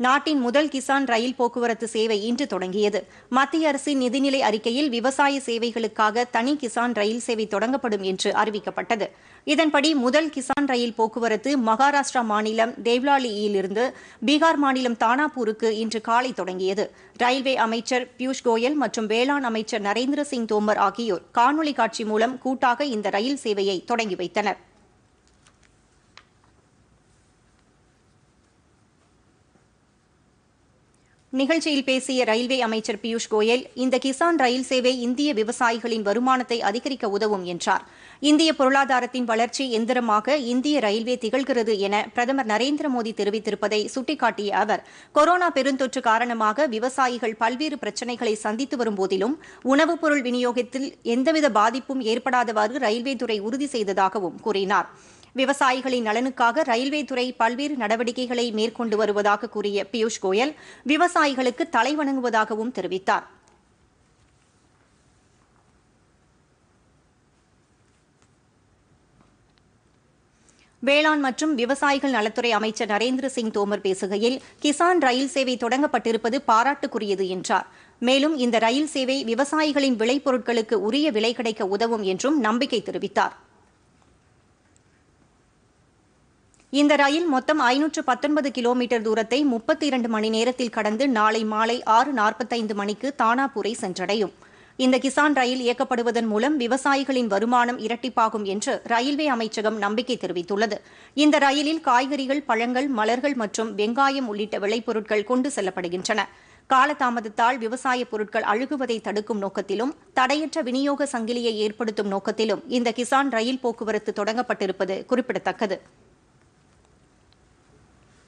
நாட்டின் முதல் கிசான் ரயில் போக்குவரத்து சேவை இன்று தொடங்கியது. மத்திய அரசின் நிதிநிலை அறிக்கையில் விவசாய சேவைகளுக்காக தனி கிசான் ரயில் சேவை தொடங்கப்படும் என்று அறிவிக்கப்பட்டது. இதன்படி முதல் கிசான் ரயில் போக்குவரத்து மகாராஷ்டிரா மாநிலம் தேவ்லாலியிலிருந்து பீகார் மாநிலம் தானாபூருக்கு இன்று காலை தொடங்கியது. ரயில்வே அமைச்சர் பியூஷ் கோயல் மற்றும் வேளாண் அமைச்சர் நரேந்திர சிங் தோமர் ஆகியோர் காணொலி காட்சி மூலம் கூட்டாக இந்த ரயில் சேவையை தொடங்கி வைத்தனா் நிகழ்ச்சியில் பேசிய ரயில்வே அமைச்சர் பியூஷ் கோயல் இந்த கிசான் ரயில் சேவை இந்திய விவசாயிகளின் வருமானத்தை அதிகரிக்க உதவும் என்றார். இந்திய பொருளாதாரத்தின் வளர்ச்சி எந்திரமாக இந்திய ரயில்வே திகழ்கிறது என பிரதமர் நரேந்திர மோடி தெரிவித்திருப்பதை சுட்டிக்காட்டிய அவர் கொரோனா பெருந்தொற்று காரணமாக விவசாயிகள் பல்வேறு பிரச்சினைகளை சந்தித்து வரும் போதிலும் உணவுப் பொருள் விநியோகத்தில் எந்தவித பாதிப்பும் ஏற்படாதவாறு ரயில்வே துறை உறுதி செய்ததாகவும் கூறினார். விவசாயிகளின் நலனுக்காக ரயில்வே துறை பல்வேறு நடவடிக்கைகளை மேற்கொண்டு வருவதாக கூறிய பியூஷ் கோயல் விவசாயிகளுக்கு தலைவணங்குவதாகவும் தெரிவித்தார். வேளாண் மற்றும் விவசாயிகள் நலத்துறை அமைச்சர் நரேந்திர சிங் தோமர் பேசுகையில் கிசான் ரயில் சேவை தொடங்கப்பட்டிருப்பது பாராட்டுக்குரியது என்றார். மேலும் இந்த ரயில் சேவை விவசாயிகளின் விளைபொருட்களுக்கு உரிய விலை கிடைக்க உதவும் என்றும் நம்பிக்கை தெரிவித்தார். இந்த ரயில் மொத்தம் ஐநூற்று பத்தொன்பது கிலோமீட்டர் தூரத்தை முப்பத்தி இரண்டு மணி நேரத்தில் கடந்து நாளை மாலை ஆறு நாற்பத்தைந்து மணிக்கு தானாபூரை சென்றடையும். இந்த கிசான் ரயில் இயக்கப்படுவதன் மூலம் விவசாயிகளின் வருமானம் இரட்டிப்பாகும் என்று ரயில்வே அமைச்சகம் நம்பிக்கை தெரிவித்துள்ளது. இந்த ரயிலில் காய்கறிகள் பழங்கள் மலர்கள் மற்றும் வெங்காயம் உள்ளிட்ட விளைபொருட்கள் கொண்டு செல்லப்படுகின்றன. காலதாமதத்தால் விவசாய பொருட்கள் அழுகுவதை தடுக்கும் நோக்கத்திலும் தடையற்ற விநியோக சங்கிலியை ஏற்படுத்தும் நோக்கத்திலும் இந்த கிசான் ரயில் போக்குவரத்து தொடங்கப்பட்டிருப்பது குறிப்பிடத்தக்கது.